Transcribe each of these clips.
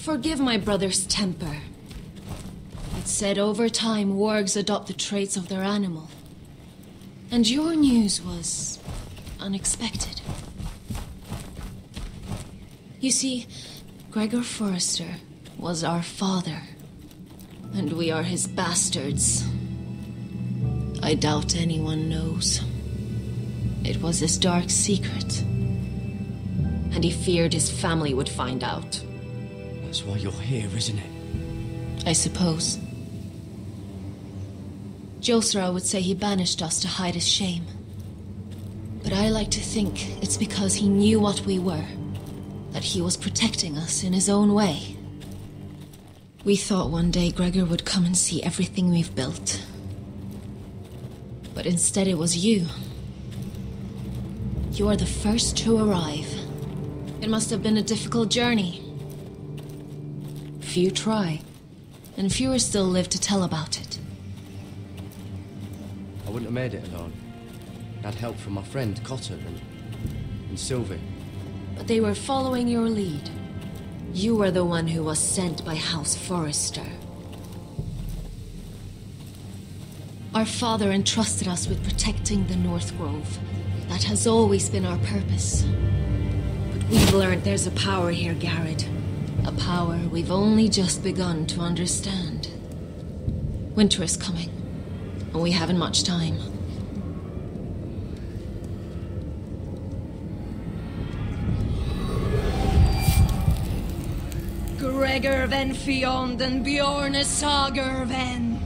Forgive my brother's temper. It's said over time wargs adopt the traits of their animal. And your news was unexpected. You see, Gregor Forrester was our father. And we are his bastards. I doubt anyone knows. It was his dark secret. And he feared his family would find out. That's why you're here, isn't it? I suppose. Josera would say he banished us to hide his shame. But I like to think it's because he knew what we were. That he was protecting us in his own way. We thought one day Gregor would come and see everything we've built. But instead it was you. You are the first to arrive. It must have been a difficult journey. Few try, and fewer still live to tell about it. I wouldn't have made it alone. I had help from my friend Cotter and, and Sylvi. But they were following your lead. You were the one who was sent by House Forrester. Our father entrusted us with protecting the North Grove. That has always been our purpose. But we've learned there's a power here, Gared. A power we've only just begun to understand. Winter is coming, and we haven't much time. Gregor ven fienden Bjorne sager ven.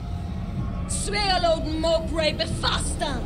Svealoden mopre befastan.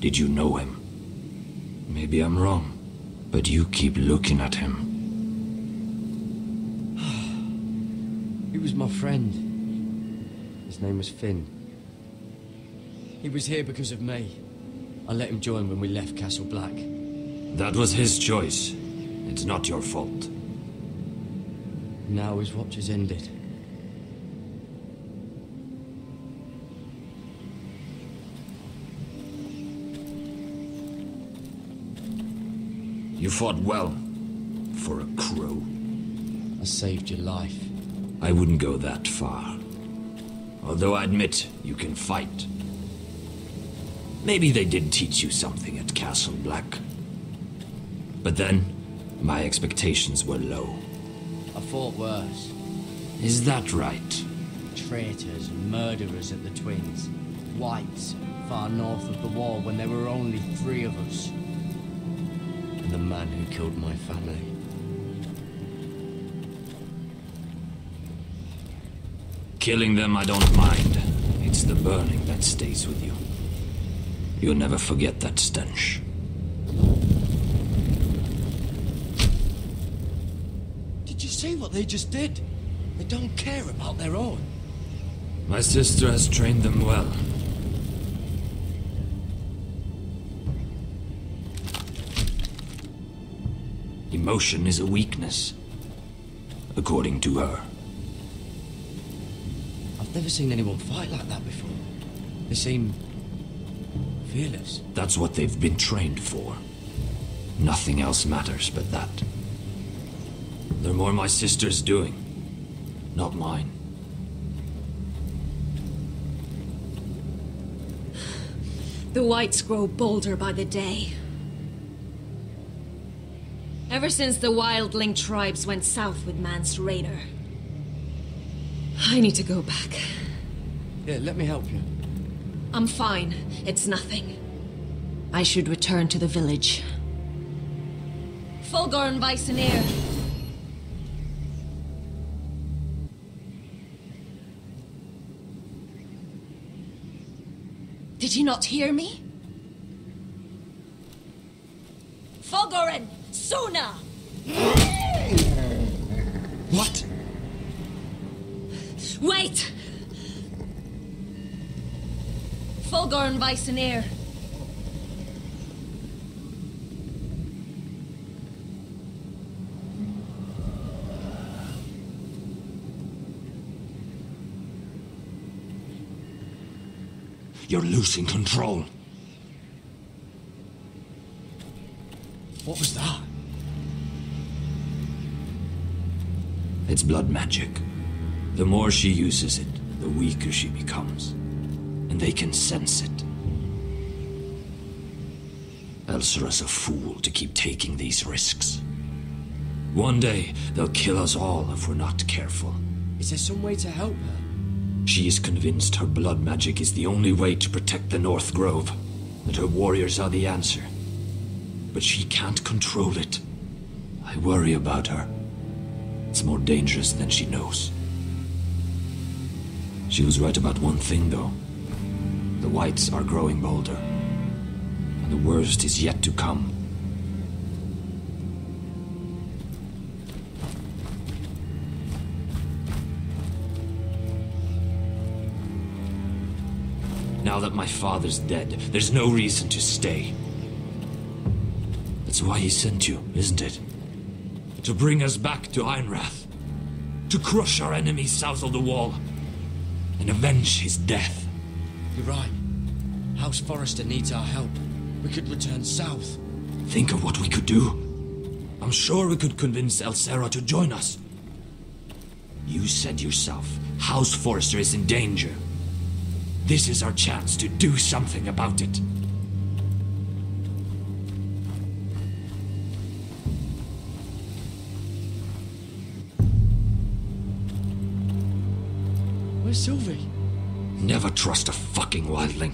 Did you know him? Maybe I'm wrong, but you keep looking at him. He was my friend. His name was Finn. He was here because of me. I let him join when we left Castle Black. That was his choice. It's not your fault. Now his watch has ended. You fought well. For a crow. I saved your life. I wouldn't go that far. Although I admit you can fight. Maybe they did teach you something at Castle Black. But then, my expectations were low. I fought worse. Is that right? Traitors and murderers at the Twins. Wights far north of the wall when there were only three of us. And the man who killed my family. Killing them I don't mind. It's the burning that stays with you. You'll never forget that stench. Did you see what they just did? They don't care about their own. My sister has trained them well. Emotion is a weakness. According to her. I've never seen anyone fight like that before. They seem fearless. That's what they've been trained for. Nothing else matters but that. They're more my sister's doing, not mine. The wights grow bolder by the day. Ever since the wildling tribes went south with Mance Rayder. I need to go back. Yeah, let me help you. I'm fine. It's nothing. I should return to the village. Fulgorn Weissenir. Did you not hear me? Fulgorin! Suna! What? Wait! Fulgorn Weissenir. You're losing control. What was that? It's blood magic. The more she uses it, the weaker she becomes. And they can sense it. Elsera's a fool to keep taking these risks. One day, they'll kill us all if we're not careful. Is there some way to help her? She is convinced her blood magic is the only way to protect the North Grove, that her warriors are the answer. But she can't control it. I worry about her. More dangerous than she knows. She was right about one thing, though. The Wights are growing bolder. And the worst is yet to come. Now that my father's dead, there's no reason to stay. That's why he sent you, isn't it? To bring us back to Ironrath. To crush our enemies south of the wall. And avenge his death. You're right. House Forrester needs our help. We could return south. Think of what we could do. I'm sure we could convince Elsera to join us. You said yourself, House Forrester is in danger. This is our chance to do something about it. Where's Sylvi? Never trust a fucking wildling.